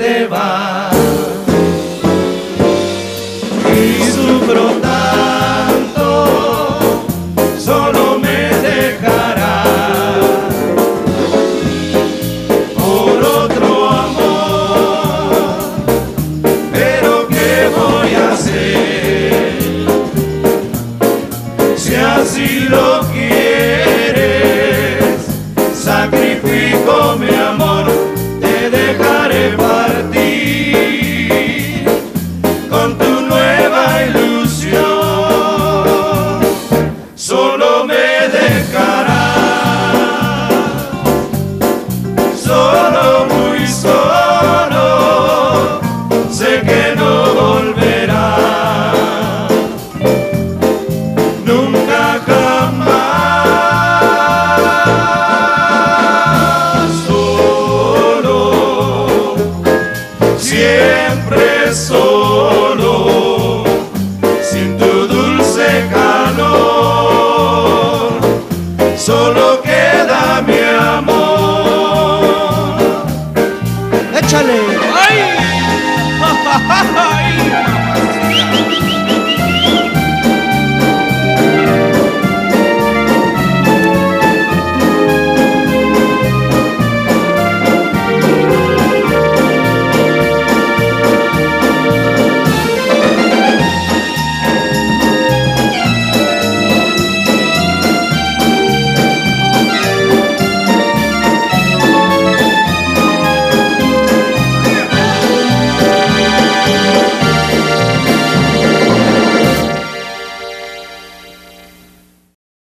te vas y su brotar solo me dejará, solo muy solo, sé que no volverá, nunca jamás, solo, siempre solo.